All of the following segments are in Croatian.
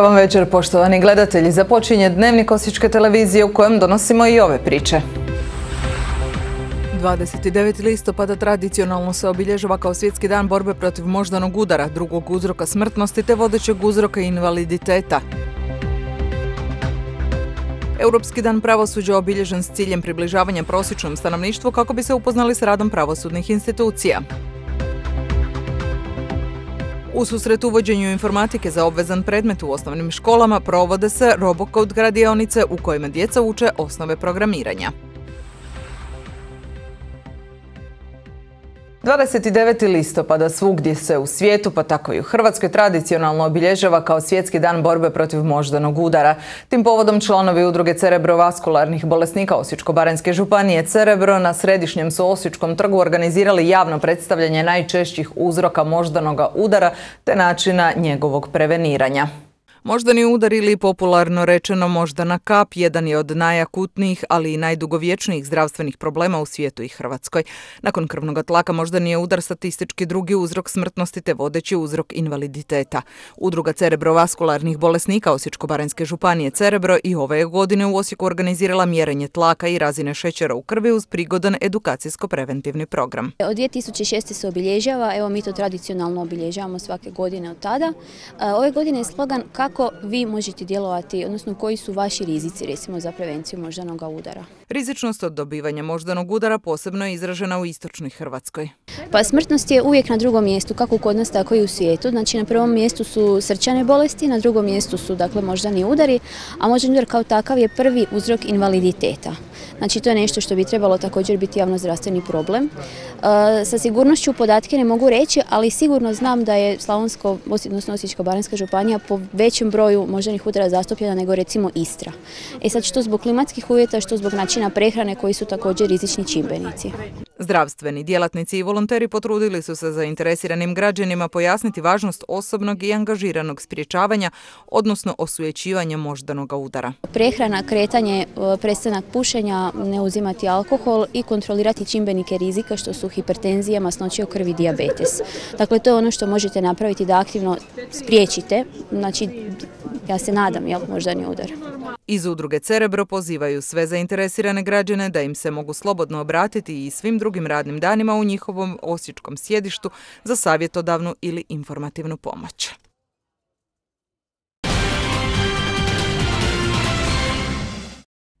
Dobro vam večer, poštovani gledatelji. Započinje dnevnik Osječke televizije u kojem donosimo i ove priče. 29. listopada tradicionalno se obilježava kao svjetski dan borbe protiv moždanog udara, drugog uzroka smrtnosti te vodećeg uzroka invaliditeta. Europski dan pravosuđa obilježen s ciljem približavanja prosječnom stanovništvu kako bi se upoznali s radom pravosudnih institucija. U susret uvođenju informatike za obvezan predmet u osnovnim školama provode se Robocode gradionice u kojima djeca uče osnove programiranja. 29. listopada svugdje se u svijetu, pa tako i u Hrvatskoj, tradicionalno obilježava kao svjetski dan borbe protiv moždanog udara. Tim povodom članovi udruge cerebrovaskularnih bolesnika Osječko-Baranjske županije Cerebro na središnjem su Osječkom trgu organizirali javno predstavljanje najčešćih uzroka moždanog udara te načina njegovog preveniranja. Moždani udar ili popularno rečeno moždana kap jedan je od najakutnijih, ali i najdugovječnijih zdravstvenih problema u svijetu i Hrvatskoj. Nakon krvnog tlaka moždani je udar statistički drugi uzrok smrtnosti te vodeći uzrok invaliditeta. Udruga cerebrovaskularnih bolesnika Osječko-baranjske županije Cerebro i ove godine u Osijeku organizirala mjerenje tlaka i razine šećera u krvi uz prigodan edukacijsko-preventivni program. Od 2006. se obilježava, evo mi to tradicionalno obilježavamo svake godine od tada. Ove godine je slogan kako kako vi možete djelovati, odnosno koji su vaši rizici recimo za prevenciju moždanog udara? Rizičnost od dobivanja moždanog udara posebno je izražena u istočnoj Hrvatskoj. Pa smrtnost je uvijek na drugom mjestu, kako kod nas, tako i u svijetu. Znači na prvom mjestu su srčane bolesti, na drugom mjestu su dakle moždani udari, a moždani udar kao takav je prvi uzrok invaliditeta. Znači to je nešto što bi trebalo također biti javnozdravstveni problem. E, sa sigurnošću podatke ne mogu reći, ali sigurno znam da je Slavonsko, odnosno Osječko-Baranjska županija po većem broju moždanih udara zastupljena nego recimo Istra. E sad što zbog klimatskih uvjeta, što zbog načina prehrane koji su također rizični čimbenici. Zdravstveni djelatnici i volonteri potrudili su se zainteresiranim građanima pojasniti važnost osobnog i angažiranog spriječavanja, odnosno osujećivanja moždanog udara. Prehrana, kretanje, e, prestanak pušenja, ne uzimati alkohol i kontrolirati čimbenike rizika što su hipertenzija, masnoće u krvi, diabetes. Dakle, to je ono što možete napraviti da aktivno spriječite, znači ja se nadam, jel, moždani udar. Iz udruge Cerebro pozivaju sve zainteresirane građane da im se mogu slobodno obratiti i svim drugim radnim danima u njihovom osječkom sjedištu za savjetodavnu ili informativnu pomoć.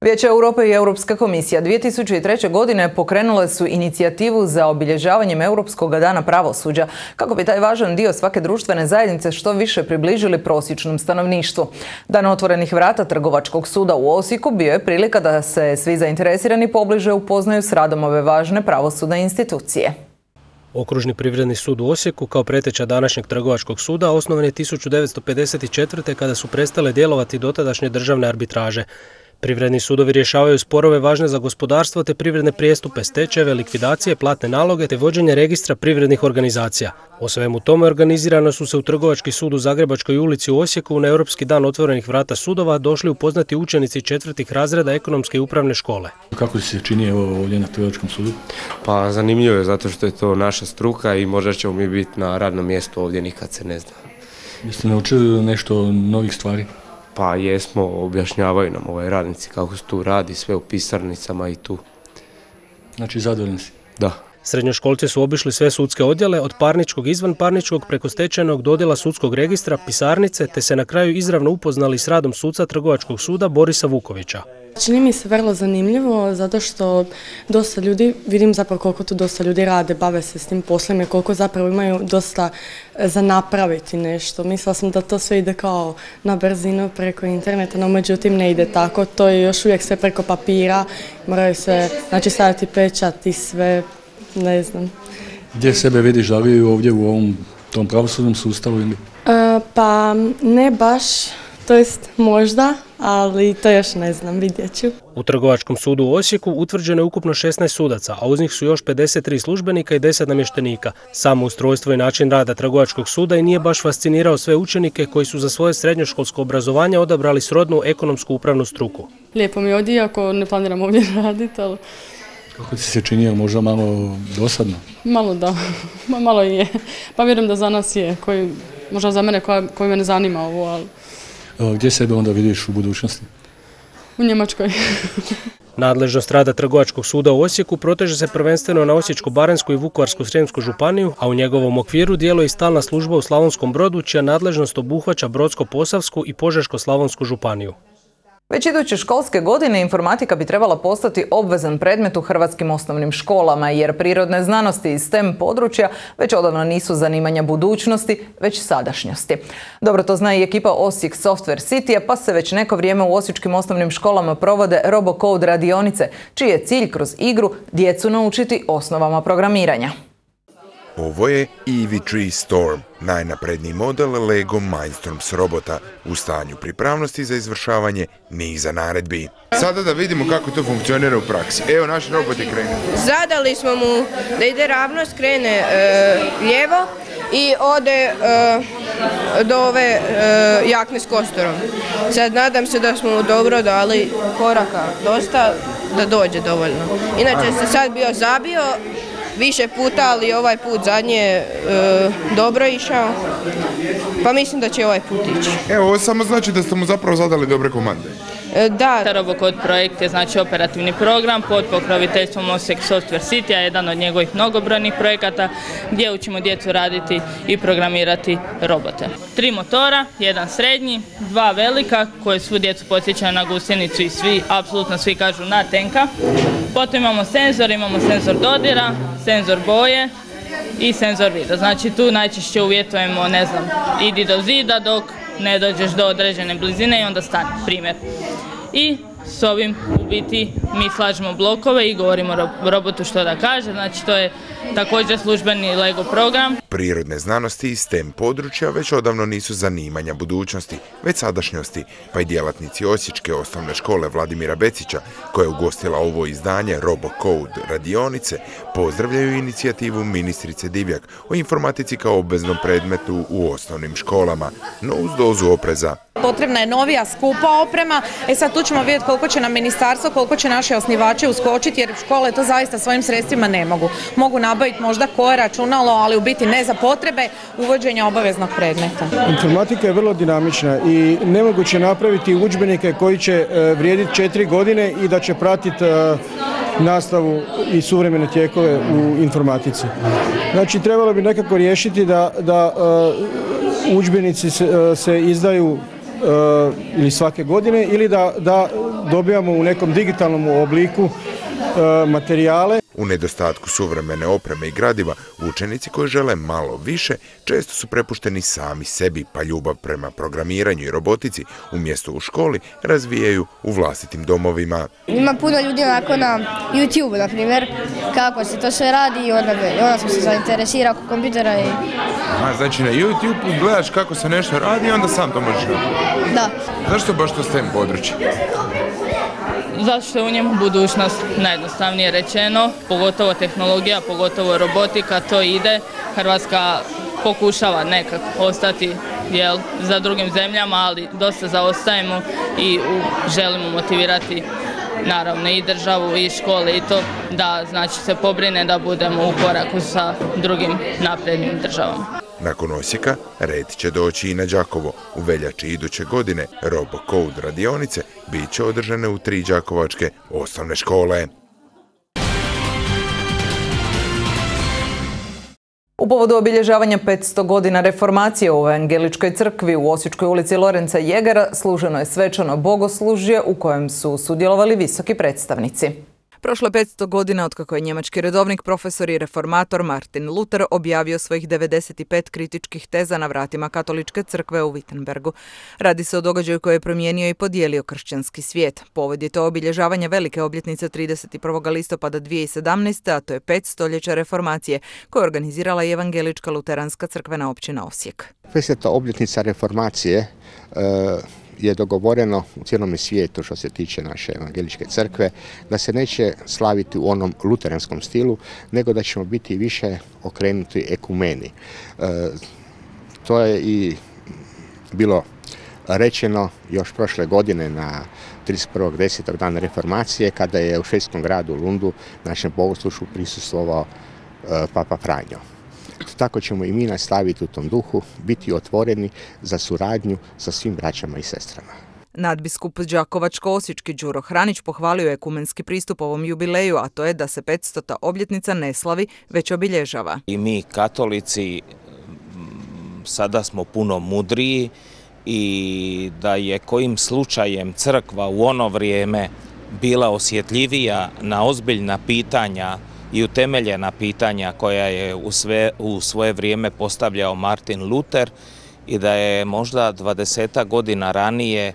Vijeće Europe i Europska komisija 2003. godine pokrenule su inicijativu za obilježavanjem Europskog dana pravosuđa kako bi taj važan dio svake društvene zajednice što više približili prosječnom stanovništvu. Dan otvorenih vrata Trgovačkog suda u Osijeku bio je prilika da se svi zainteresirani pobliže upoznaju s radom ove važne pravosudne institucije. Okružni privredni sud u Osijeku kao preteča današnjeg trgovačkog suda osnovan je 1954. kada su prestale djelovati dotadašnje državne arbitraže. Privredni sudovi rješavaju sporove važne za gospodarstvo te privredne prijestupe, stečeve, likvidacije, platne naloge te vođenje registra privrednih organizacija. O svemu tome organizirano su se u Trgovački sud u Zagrebačkoj ulici u Osijeku na Europski dan otvorenih vrata sudova došli upoznati učenici četvrtih razreda ekonomske i upravne škole. Kako se čini evo ovdje na Trgovačkom sudu? Pa zanimljivo je zato što je to naša struka i možda ćemo mi biti na radnom mjestu ovdje nikad se ne zna. Jeste naučili nešto novih stvari? Pa jesmo, objašnjavaju nam ovaj radnici kako se tu radi, sve u pisarnicama i tu. Znači zadovoljni si? Da. Srednjoškolci su obišli sve sudske odjele, od parničkog izvan parničkog preko stečajnog dodjela sudskog registra, pisarnice, te se na kraju izravno upoznali s radom suca Trgovačkog suda Borisa Vukovića. Čini mi se vrlo zanimljivo zato što dosta ljudi, vidim zapravo koliko tu dosta ljudi rade, bave se s tim poslom i koliko zapravo imaju dosta e, za napraviti nešto. Mislila sam da to sve ide kao na brzinu preko interneta, no međutim ne ide tako. To je još uvijek sve preko papira, moraju se znači, staviti pečat i sve, ne znam. Gdje sebe vidiš, da li ovdje u ovom tom pravosudnom sustavu ili? E, pa ne baš, to jest možda, ali to još ne znam, vidjet ću. U Trgovačkom sudu u Osijeku utvrđeno je ukupno 16 sudaca, a uz njih su još 53 službenika i 10 namještenika. Samo ustrojstvo i način rada Trgovačkog suda i nije baš fascinirao sve učenike koji su za svoje srednjoškolsko obrazovanje odabrali srodnu ekonomsku upravnu struku. Lijepo mi je ovdje, ako ne planiram ovdje raditi, ali... Kako ti se činio, možda malo dosadno? Malo da, malo je. Pa vjerujem da za nas je, koji, možda za mene koji, koji me ne zanima ovo, ali Gdje sebe onda vidiš u budućnosti? U Njemačkoj. Nadležnost rada Trgovačkog suda u Osijeku proteže se prvenstveno na Osječko-Baranjsku i Vukovarsko-Srijemsku županiju, a u njegovom okviru djeluje i stalna služba u Slavonskom brodu, čija nadležnost obuhvaća Brodsko-Posavsku i Požeško-Slavonsku županiju. Već iduće školske godine informatika bi trebala postati obvezan predmet u hrvatskim osnovnim školama, jer prirodne znanosti iz STEM područja već odavno nisu zanimanja budućnosti, već sadašnjosti. Dobro to zna i ekipa Osijek Software City, pa se već neko vrijeme u osječkim osnovnim školama provode RoboCode radionice, čiji je cilj kroz igru djecu naučiti osnovama programiranja. Ovo je EV3 Storm, najnapredniji model LEGO Mindstorms robota u stanju pripravnosti za izvršavanje niza naredbi. Sada da vidimo kako to funkcionira u praksi. Evo naš robot je krenuo. Zadali smo mu da ide ravno, skrene e, lijevo i ode e, do ove e, jakne s kostorom. Sad nadam se da smo mu dobro dali koraka dosta da dođe dovoljno. Inače se sad bio zabio više puta, ali ovaj put zadnje je dobro išao. Pa mislim da će ovaj put ići. Evo, ovo samo znači da ste mu zapravo zadali dobre komande. E, Da, Robocode projekt je znači operativni program pod pokroviteljstvom Osijek Software City, a jedan od njegovih mnogobrojnih projekata gdje učimo djecu raditi i programirati robote. Tri motora, jedan srednji, dva velika koje svu djecu podsjećaju na gusjenicu i svi, apsolutno svi kažu na tenka. Potom imamo senzor, imamo senzor dodira, senzor boje i senzor vida. Znači tu najčešće uvjetujemo, ne znam, idi do zida dok ne dođeš do određene blizine i onda stani, primjer. I s ovim u biti mi slažemo blokove i govorimo ro- robotu što da kaže, znači to je također službeni LEGO program. Prirodne znanosti i STEM područja već odavno nisu zanimanja budućnosti, već sadašnjosti, pa i djelatnici Osječke osnovne škole Vladimira Becića, koja je ugostila ovo izdanje RoboCode radionice, pozdravljaju inicijativu ministrice Divjak o informatici kao obveznom predmetu u osnovnim školama, no uz dozu opreza. Potrebna je novija skupa oprema. E sad tu ćemo vidjeti koliko će nam ministarstvo, koliko će naši osnivači uskočiti jer škole to zaista svojim sredstvima ne mogu. Mogu nabaviti možda koje računalo, ali u biti ne za potrebe uvođenja obaveznog predmeta. Informatika je vrlo dinamična i nemoguće napraviti udžbenike koji će e, vrijediti četiri godine i da će pratiti e, nastavu i suvremene tijekove u informatici. Znači trebalo bi nekako riješiti da, da e, udžbenici se, se izdaju ili svake godine ili da, da dobijamo u nekom digitalnom obliku e, materijale. U nedostatku suvremene opreme i gradiva, učenici koji žele malo više često su prepušteni sami sebi, pa ljubav prema programiranju i robotici umjesto u školi razvijaju u vlastitim domovima. Ima puno ljudi onako na YouTube, na primjer, kako se to sve radi i onda, onda sam se zainteresirao oko kompjutera i Aha, znači na YouTube gledaš kako se nešto radi i onda sam to možeš napraviti. da. Zašto baš to STEM područje? Zato što je u njemu budućnost, najjednostavnije rečeno, pogotovo tehnologija, pogotovo robotika, to ide. Hrvatska pokušava nekak ostati jel, za drugim zemljama, ali dosta zaostajemo i želimo motivirati naravno i državu i škole i to da znači se pobrine da budemo u koraku sa drugim naprednim državama. Nakon Osijeka, red će doći i na Đakovo. U veljači iduće godine RoboCode radionice bit će održane u tri đakovačke osnovne škole. U povodu obilježavanja 500 godina reformacije u Evangeličkoj crkvi u Osječkoj ulici Lorenca Jegera služeno je svečano bogoslužje u kojem su sudjelovali visoki predstavnici. Prošlo je 500 godina otkako je njemački redovnik, profesor i reformator Martin Luther objavio svojih 95 kritičkih teza na vratima katoličke crkve u Wittenbergu. Radi se o događaju koji je promijenio i podijelio kršćanski svijet. Povod je to obilježavanje velike obljetnice 31. listopada 2017. a to je pet stoljeća reformacije koju je organizirala i Evangelička luteranska crkvena općina Osijek. 50. obljetnica reformacije e, je dogovoreno u cijelom svijetu što se tiče naše evangeličke crkve da se neće slaviti u onom luteranskom stilu nego da ćemo biti više okrenuti ekumeni. E, to je i bilo rečeno još prošle godine na 31.10. dana reformacije kada je u švedskom gradu Lundu našem bogoslušu prisustvovao e, Papa Franjo. Tako ćemo i mi nastaviti u tom duhu, biti otvoreni za suradnju sa svim braćama i sestrama. Nadbiskup Đakovačko-Osječki Đuro Hranić pohvalio je ekumenski pristup ovom jubileju, a to je da se 500. obljetnica ne slavi, već obilježava. I mi katolici sada smo puno mudriji i da je kojim slučajem crkva u ono vrijeme bila osjetljivija na ozbiljna pitanja i utemeljena pitanja koja je u, sve, u svoje vrijeme postavljao Martin Luther i da je možda 20 godina ranije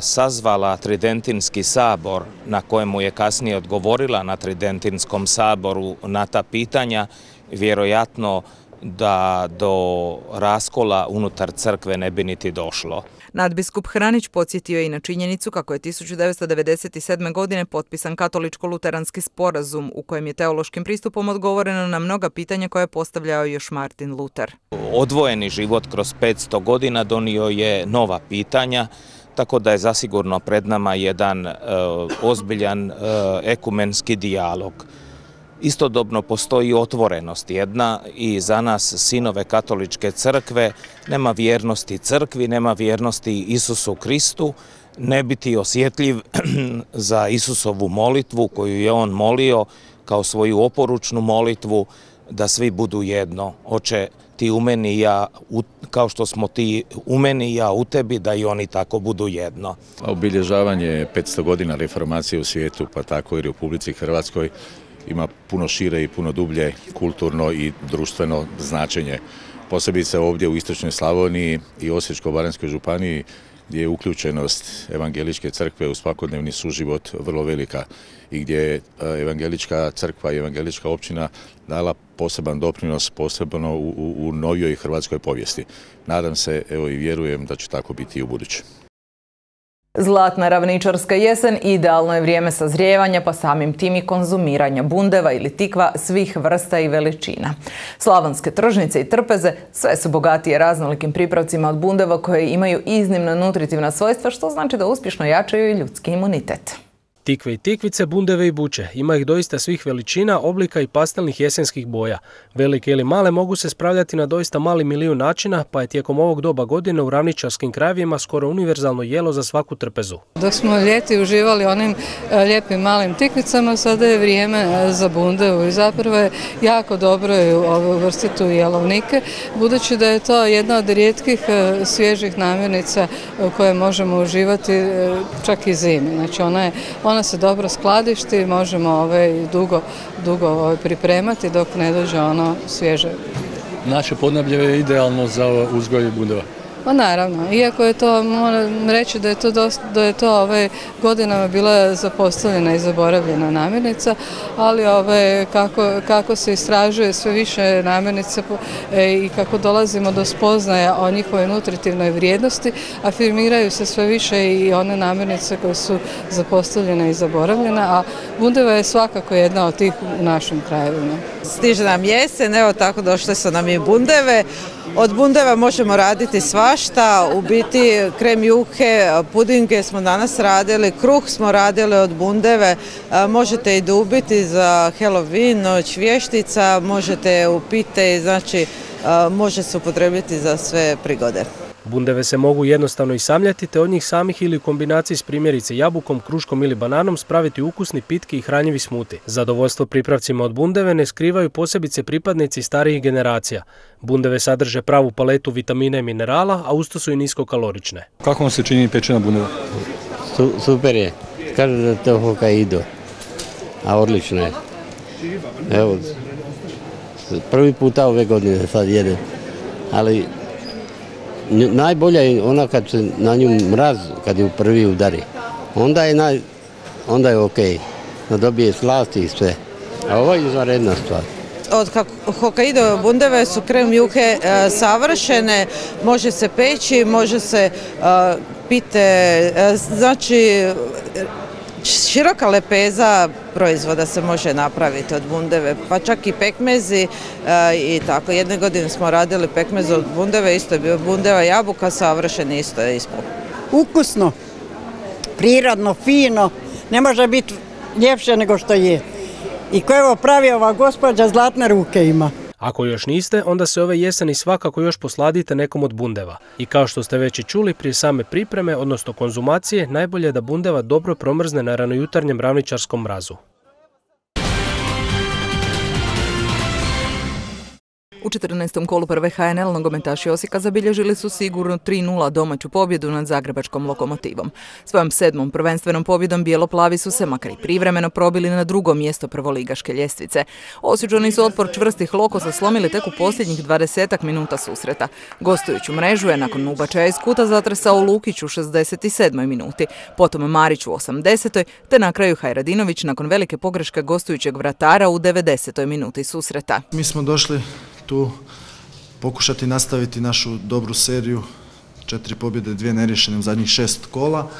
sazvala Tridentinski sabor na kojemu je kasnije odgovorila na Tridentinskom saboru na ta pitanja, vjerojatno da do raskola unutar crkve ne bi niti došlo. Nadbiskup Hranić podsjetio je i na činjenicu kako je 1997. godine potpisan katoličko-luteranski sporazum u kojem je teološkim pristupom odgovoreno na mnoga pitanja koje je postavljao još Martin Luther. Odvojeni život kroz 500 godina donio je nova pitanja, tako da je zasigurno pred nama jedan e, ozbiljan e, ekumenski dijalog. Istodobno postoji otvorenost jedna i za nas sinove katoličke crkve nema vjernosti crkvi, nema vjernosti Isusu Kristu, ne biti osjetljiv za Isusovu molitvu koju je on molio kao svoju oporučnu molitvu da svi budu jedno. Oče, ti u meni ja, kao što smo ti u meni ja u tebi, da i oni tako budu jedno. Obilježavanje 500 godina reformacije u svijetu, pa tako i u Republici Hrvatskoj, ima puno šire i puno dublje kulturno i društveno značenje. Posebice ovdje u Istočnoj Slavoniji i Osječko-Baranjskoj županiji gdje je uključenost evangeličke crkve u svakodnevni suživot vrlo velika i gdje je evangelička crkva i evangelička općina dala poseban doprinos posebno u, u, u novijoj hrvatskoj povijesti. Nadam se evo i vjerujem da će tako biti i u buduće. Zlatna ravničarska jesen idealno je vrijeme sazrijevanja pa samim tim i konzumiranja bundeva ili tikva svih vrsta i veličina. Slavonske tržnice i trpeze sve su bogatije raznolikim pripravcima od bundeva koje imaju iznimno nutritivna svojstva što znači da uspješno jačaju i ljudski imunitet. Tikve i tikvice, bundeve i buče. Ima ih doista svih veličina, oblika i pastelnih jesenskih boja. Velike ili male mogu se spravljati na doista mali milijun načina, pa je tijekom ovog doba godine u ravničarskim krajevima skoro univerzalno jelo za svaku trpezu. Dok smo ljeti uživali onim e, lijepim malim tikvicama, sada je vrijeme e, za bundevu i zapravo je jako dobro uvrstiti u jelovnike, budući da je to jedna od rijetkih e, svježih namirnica koje možemo uživati čak i zimi. Znači ona je ona se dobro skladišti, možemo ovaj dugo, dugo ovaj pripremati dok ne dođe ono svježe. Naše podneblje je idealno za uzgoj bundeva. Pa naravno, iako je to, moram reći da je to, dosta, da je to ove godinama bila zapostavljena i zaboravljena namirnica, ali ove, kako, kako se istražuje sve više namirnice e, i kako dolazimo do spoznaja o njihovoj nutritivnoj vrijednosti, afirmiraju se sve više i one namirnice koje su zapostavljene i zaboravljene, a bundeva je svakako jedna od tih u našim krajevima. Stiže nam jesen, evo tako došle su nam i bundeve. Od bundeva možemo raditi svašta, u biti krem juhe, pudinge smo danas radili, kruh smo radili od bundeve, možete i dubiti za Halloween, noć vještica, možete upite, znači može se upotrebiti za sve prigode. Bundeve se mogu jednostavno i samljati te od njih samih ili u kombinaciji s primjerice jabukom, kruškom ili bananom spraviti ukusni, pitki i hranjivi smuti. Zadovoljstvo pripravcima od bundeve ne skrivaju posebice pripadnici starijih generacija. Bundeve sadrže pravu paletu vitamina i minerala, a usto su i niskokalorične. Kako vam se čini pečena bundeva? super je. Kažu da to Hokkaido. A odlično je. Evo, prvi puta ove godine sad jedem. Ali najbolja je ona kad se na nju mraz, kad je u prvi udari. Onda je, naj, onda je ok, da dobije slasti i sve. A ovo je izvanredna stvar. Od Hokkaido bundeve su krem juhe e, savršene, može se peći, može se e, pite, e, znači široka lepeza proizvoda se može napraviti od bundeve, pa čak i pekmezi i tako. Jedne godine smo radili pekmez od bundeve, isto je bio bundeva jabuka, savršen isto je ispod. Ukusno, prirodno, fino, ne može biti ljepše nego što je. I koje ovo pravi ova gospođa, zlatne ruke ima. Ako još niste, onda se ove jeseni svakako još posladite nekom od bundeva. I kao što ste već i čuli, prije same pripreme, odnosno konzumacije, najbolje je da bundeva dobro promrzne na ranojutarnjem ravničarskom mrazu. U 14. kolu prve HNL nogometaši Osijeka zabilježili su sigurno 3-0 domaću pobjedu nad zagrebačkom lokomotivom. Svojom sedmom prvenstvenom pobjedom bijelo-plavi su se makar i privremeno probili na drugo mjesto prvoligaške ljestvice. Osjeđani su otpor čvrstih lokosa slomili tek u posljednjih 20 minuta susreta. Gostujuću mrežu je nakon ubačaja iz kuta zatresao Lukić u 67. minuti, potom Marić u 80. te na kraju Hajradinović nakon velike pogreške gostujućeg vratara u 90. minuti susreta. Mi smo došli tu pokušati nastaviti našu dobru seriju, četiri pobjede, dvije neriješene u zadnjih šest kola,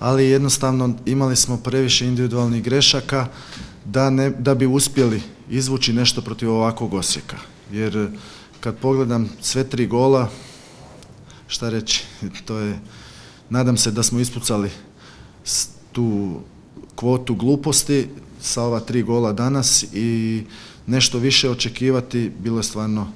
ali jednostavno imali smo previše individualnih grešaka da, ne, da bi uspjeli izvući nešto protiv ovakvog Osijeka. Jer kad pogledam sve tri gola, šta reći, to je, nadam se da smo ispucali tu kvotu gluposti sa ova tri gola danas i nešto više očekivati bilo je stvarno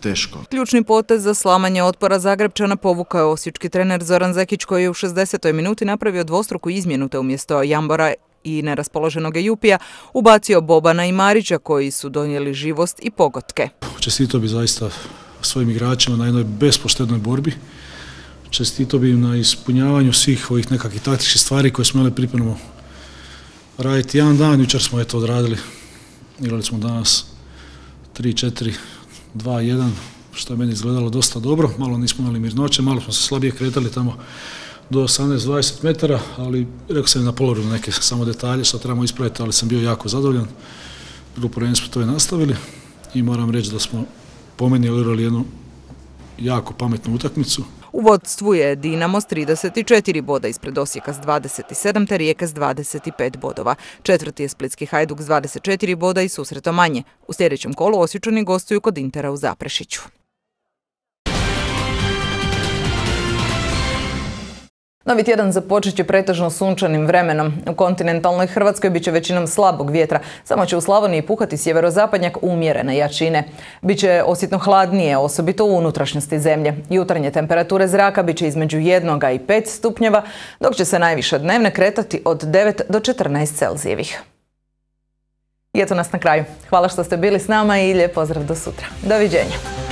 teško. Ključni potez za slamanje otpora Zagrebčana povukao je osječki trener Zoran Zekić koji je u 60. minuti napravio dvostruku izmjenu te umjesto Jambora i neraspoloženog Jupija ubacio Bobana i Marića koji su donijeli živost i pogotke. Čestito bi zaista svojim igračima na jednoj bespoštednoj borbi. Čestito bi im na ispunjavanju svih ovih nekakvih taktičkih stvari koje smo imali pripremno raditi jedan dan. Jučer smo eto odradili Igrali smo danas 3-4, 2-1, što je meni izgledalo dosta dobro. Malo nismo imali mirnoće, malo smo se slabije kretali tamo do 18-20 metara, ali rekao sam na polovremenu neke samo detalje što trebamo ispraviti, ali sam bio jako zadovoljan. Drugo prvenstvo to je nastavili i moram reći da smo po meni odigrali jednu jako pametnu utakmicu. U vodstvu je Dinamo s 34 boda ispred Osijeka s 27 te Rijeka s 25 bodova. Četvrti je Splitski Hajduk s 24 boda i susreto manje. U sljedećem kolu Osječani gostuju kod Intera u Zaprešiću. Novi tjedan započet će pretežno sunčanim vremenom. U kontinentalnoj Hrvatskoj bit će većinom slabog vjetra, samo će u Slavoniji puhati sjeverozapadnjak umjerene jačine. Biće osjetno hladnije, osobito u unutrašnjosti zemlje. Jutarnje temperature zraka bit će između 1 i 5 stupnjeva, dok će se najviše dnevne kretati od 9 do 14 Celzijevih. I eto nas na kraju. Hvala što ste bili s nama i lijep pozdrav do sutra. Doviđenja.